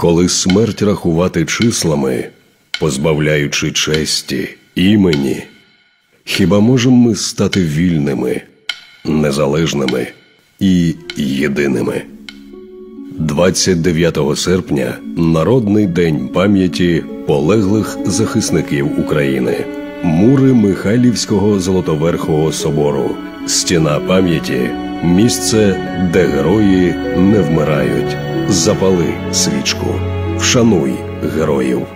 Коли смерть рахувати числами, позбавляючи честі, імені, хіба можемо ми стати вільними, незалежними і єдиними? 29 серпня Народний день пам'яті полеглих захисників України, мури Михайлівського Золотоверхого собору, стіна пам'яті, місце, де герої не вмирають. Запали свічку, вшануй героїв.